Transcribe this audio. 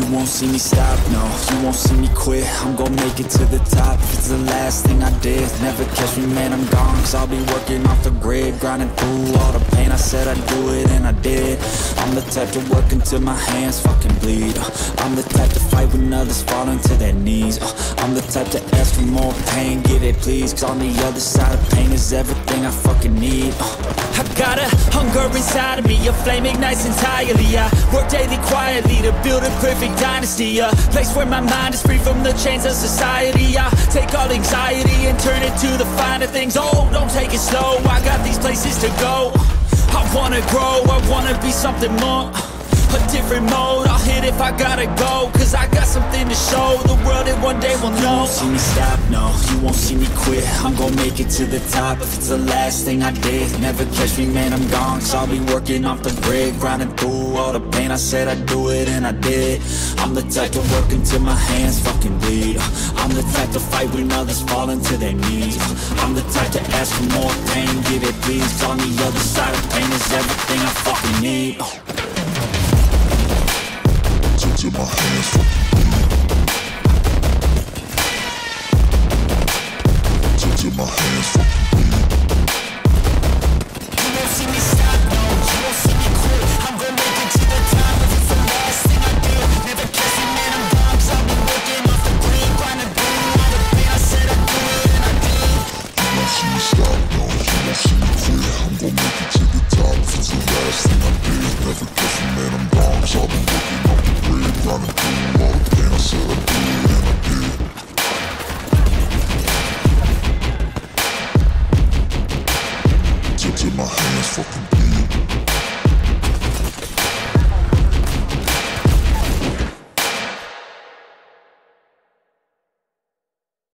You won't see me stop, no. You won't see me quit. I'm gonna make it to the top. It's the last thing I did Never catch me, man, I'm gone. Cause I'll be working off the grid Grinding through all the pain said I'd do it and I did I'm the type to work until my hands fucking bleed Uh, I'm the type to fight when others fall into their knees Uh, I'm the type to ask for more pain Give it please Cause on the other side of pain is everything I fucking need Uh, I've got a hunger inside of me, a flame ignites entirely. I work daily quietly to build a perfect dynasty. A place where my mind is free from the chains of society. I take all anxiety and turn it to the finer things. Oh, don't take it slow, I got these places to go. I wanna grow, I wanna be something more. A different mode, I'll hit if I gotta go. Cause I got something to show. The world that one day will know. You won't see me stop, no. You won't see me quit. I'm gonna make it to the top. If it's the last thing I did Never catch me, man, I'm gone. Cause I'll be working off the grid Grinding through all the pain. I said I'd do it and I did. I'm the type to work until my hands fucking bleed. I'm the type to fight when others fall into their knees. I'm the type to ask for more pain Give it please on the other side is everything I fucking need. Till my hands I'll be looking up the grave, running. Through all the things that I've